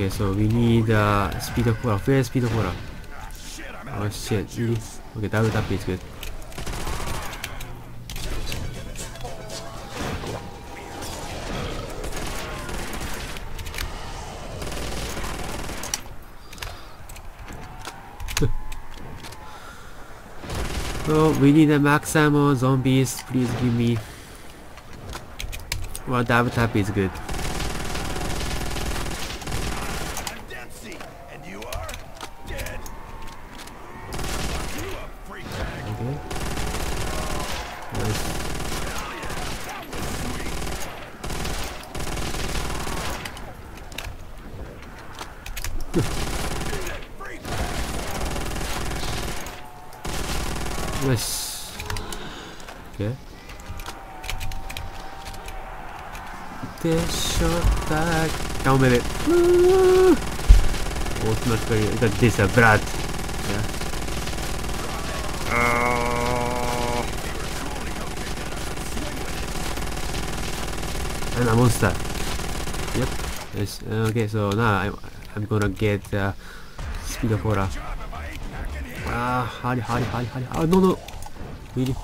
Okay, so we need uh, speed of cola. Where's speed of cola? Oh shit? Okay, double tap is good. So we need a max ammo zombies. Please give me. Well, double tap is good. I'm Dempsey, and you are dead. You a freak bag. Okay. Nice. Freak bag. Nice. Okay. This shot back. Down with it. Woo! Automatically, I got this, uh, Brad. Yeah. Oh. And a monster. Yep. Yes. uh, Okay, so now I'm, I'm gonna get uh, speed of aura. Ah, hurry, hurry, hurry, hurry. Oh, no, no. Really?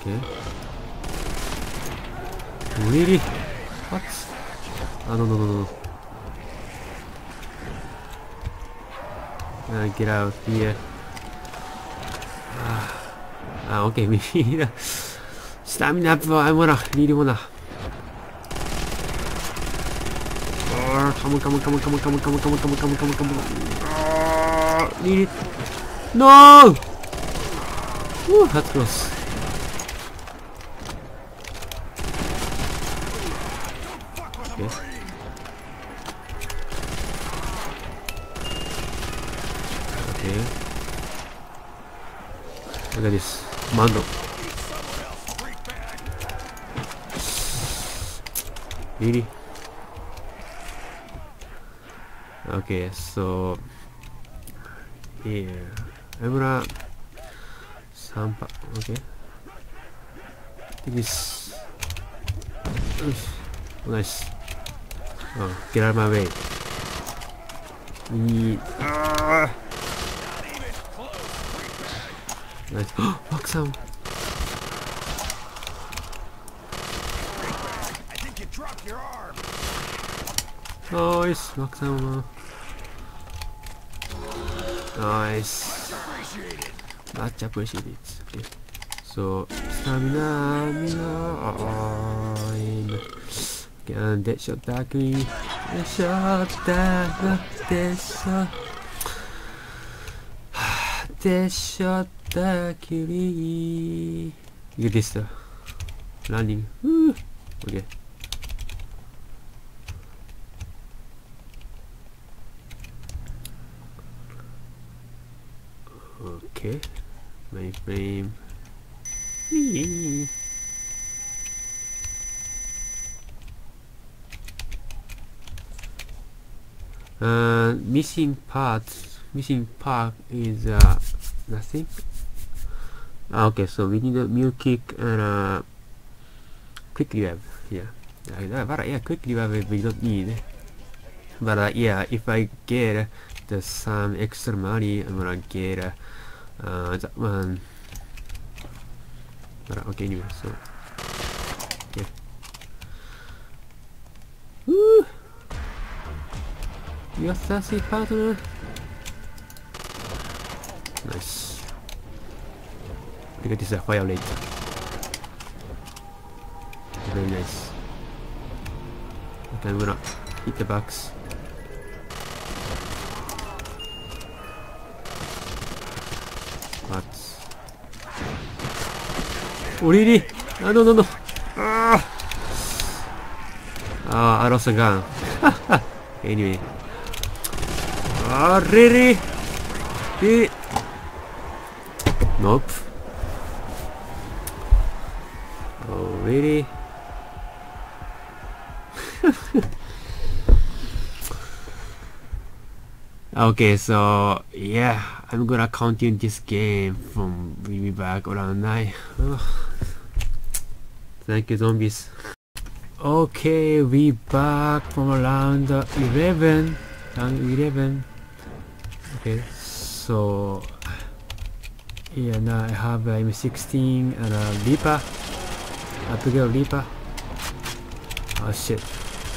Okay. Really? What? Ah, no, no, no, no. Uh, get out here. Ah, ah okay, we need a stamina up. I wanna, really wanna. Come on, come on, come on, come on, come on, come on, come on, come on, come on, come on, come on. Oh, need it. No! Whew, that's close. Okay. Okay. Look at this. Commando. Really? okay so yeah I'm gonna sampa okay. This. Oh, nice. Oh get out of my way. Yeah. nice. Fuck some. Nice, knock down Nice. Much appreciated. Okay. So stamina, stamina. Oh, okay, uh, and that shot dagger. That shot dagger. That shot. That shot dagger. Look at this. Landing. Woo. Okay. Okay. Mainframe uh, missing parts missing part is uh, nothing. Ah, okay so we need a mule kick and a quick yeah. Uh, but uh, yeah quick revive we don't need. But uh, yeah if I get the some extra money I'm gonna get uh, it's, okay, anyway, so. You're sassy partner! Nice. I think this fire later. Very nice. Okay, we're not hit the box. 우리리. 아노노노 아, 아 알았어 강 anyway. 아 리리. nope. oh really Okay, so yeah, I'm gonna continue this game from maybe back around 9. Thank you, zombies. Okay, we back from around uh, 11. Round 11. Okay, so yeah, now I have uh, M16 and a Reaper. Abigail Reaper. Oh shit.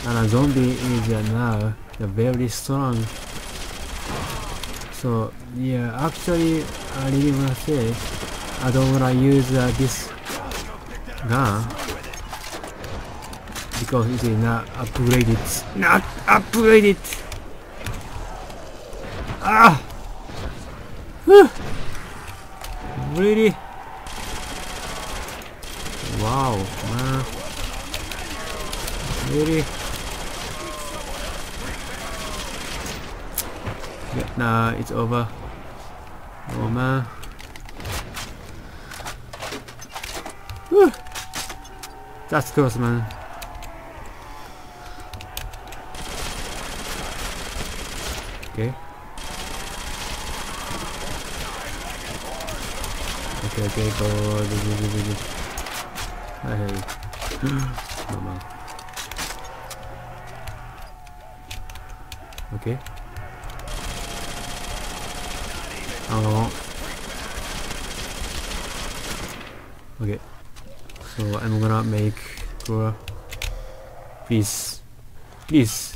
And a zombie is uh, now uh, very strong. So yeah, actually I really wanna say I don't wanna use uh, this gun because it is not upgraded. Not upgraded. Ah. Whew. Really? Wow, man. Really? Yeah, nah, it's over. Oh man. Whew. That's close, man. Okay. Okay, okay, go, go, go, go, go, go. Hey. no, man. Okay. Oh. Okay. So I'm gonna make Gora. Please. Please.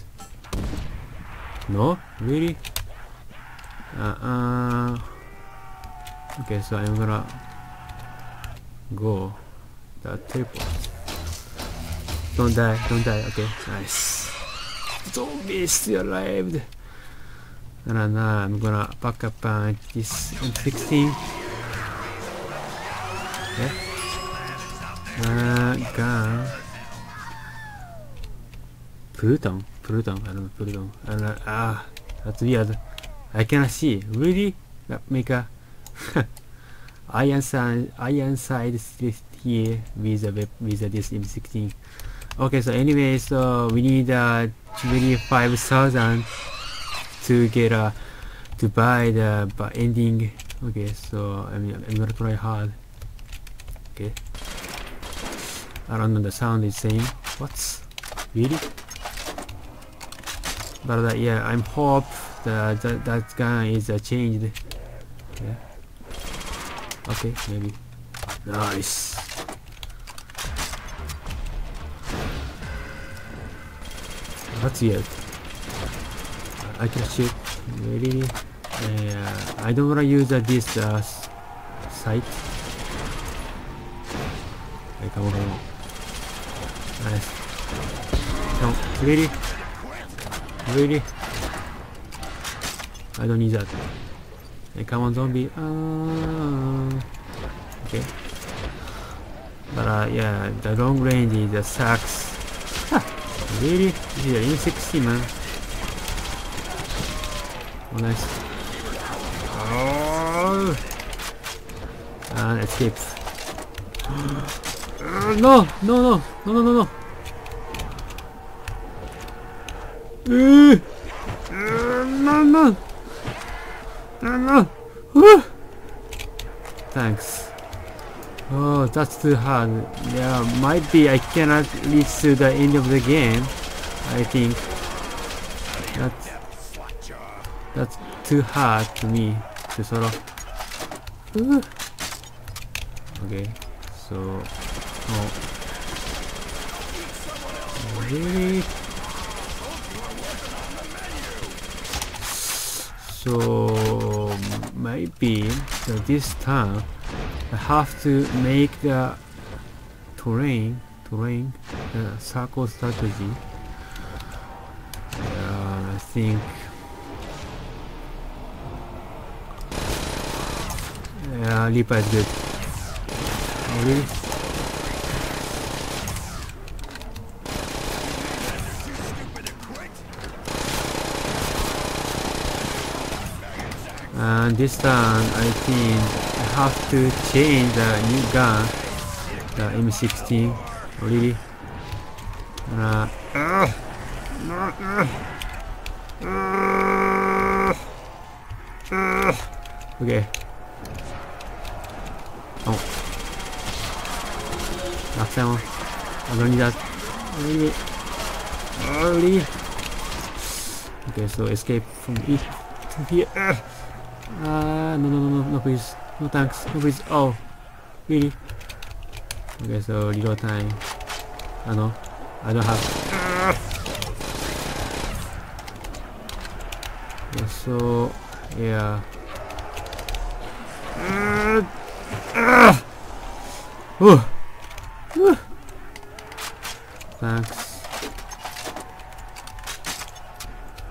No? Really? Uh-uh. Okay, so I'm gonna go that teleport. Don't die, don't die. Okay, nice. Zombie still alive. And now I'm gonna pack up uh, this M16. Okay. Uh, gun. Pluton, Pluton, I don't know, Pluton. And, uh, ah, that's weird. I cannot see. Really? That make a iron side, iron side here with a with a, this M16. Okay, so anyway, so we need uh, 25,000 to get uh, to buy the ending. Okay, so I mean, I'm gonna try hard. Okay. I don't know the sound is saying What's really? But uh, yeah, I'm hope that that, that gun is uh, changed. Yeah. Okay, maybe. Nice. That's weird. I can shoot. Really? Uh, I don't wanna use uh, this uh, s- sight. Okay, come on, come on. Nice. No, really? Really? I don't need that. Hey, come on, zombie. Uh, okay. But uh, yeah, the long range is uh, sucks. Huh, really? This is an M60, man. Oh, nice. Oh! And escapes. No! No, no! No, no, no, no! Uh, no, no! No, no! Thanks. Oh, that's too hard. Yeah, might be I cannot reach to the end of the game. I think. That's that's too hard to me to sort of. Okay, so. Really? So maybe so this time I have to make the terrain terrain uh, circle strategy. Uh, I think yeah, Lipa is good. Really? And this time I think I have to change the new gun, the M16. Oh, really? Uh, uh, uh, uh, uh, okay. Oh. Knock down. I don't need that. Really? Really? Okay, so escape from it here. Ah, uh, no, no, no, no, no, please. No thanks. No, please. Oh, really? Okay, so reload time. I know. I don't have. Okay, so yeah. Uh, uh, Thanks.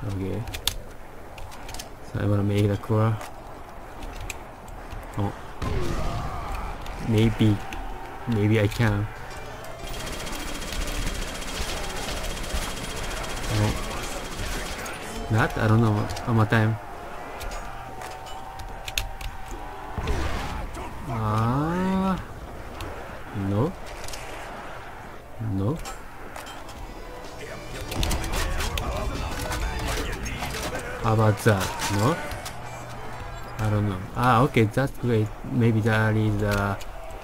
Okay. So I'm gonna make the core. Oh. Maybe. Maybe I can. Oh. Not? I don't know. How much time. Ah. No. No. About that? No? I don't know. Ah, okay, that's great. Maybe that is a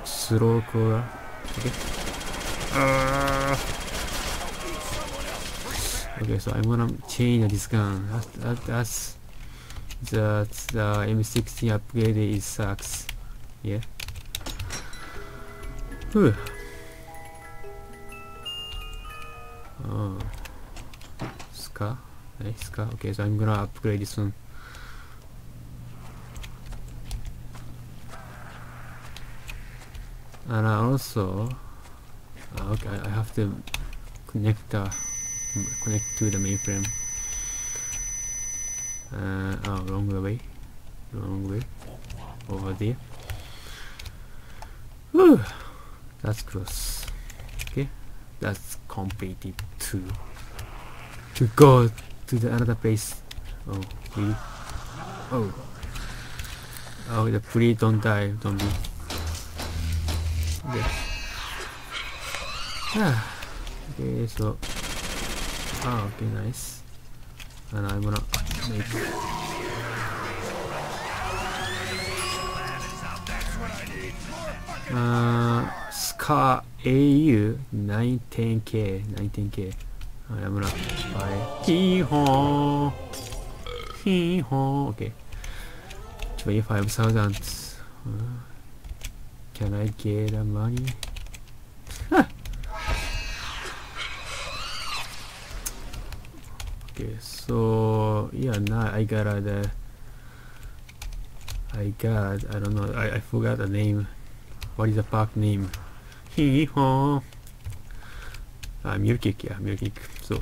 slow core. Okay. Uh, okay, so I'm gonna change this gun. That, that, that's the, the M60 upgrade is sucks. Yeah. Whew. Oh. Ska? Nice Ska. Okay, so I'm gonna upgrade this one. And I also, uh, okay, I have to connect the connect to the mainframe. Uh, oh, wrong way, wrong way, over there. Whew, that's close. Okay, that's completed too. To go to the another place. Oh, really? Oh. Oh, the please don't die, don't be. Okay. Ah. Okay, so. Ah, okay, nice. And I'm gonna make. Uh, Scar AU 19k, 19k. I'm gonna buy. Hee haw. Hee haw. Okay. 25,000. Uh, can I get the money? okay, so yeah, now I got uh, the. I got. I don't know. I, I forgot the name. What is the park name? Hee haw. Ah, Mule Kick, yeah, Mule Kick. So,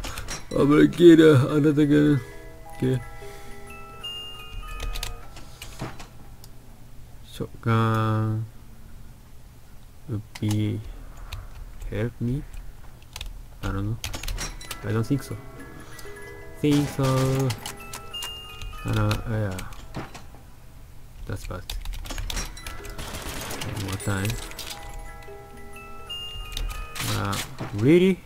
I'm gonna get uh, another gun. Okay. Shotgun would be help me. I don't know. I don't think so. Think so. And uh, yeah. That's bad. One more time. Uh, really?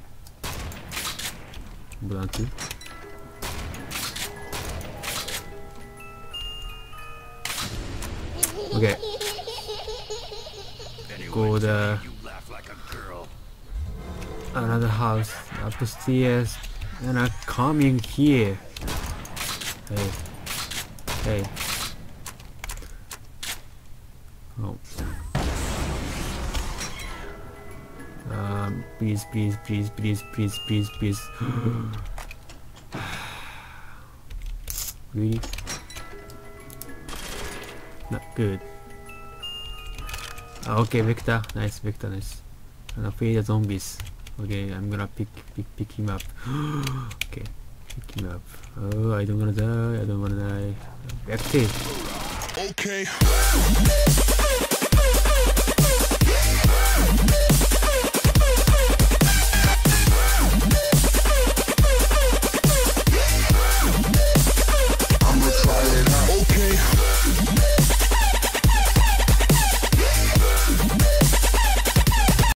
Bluntly. Okay. Go the another house up the upstairs and I'm coming here. Hey. Hey. Oh. Um, please, please, please, please, please, please, please. really? Not good. Ah, okay, Victor. Nice, Victor, nice. I'm afraid of zombies. Okay, I'm gonna pick pick pick him up. okay, pick him up. Oh, I don't wanna die. I don't wanna die. Active. Okay.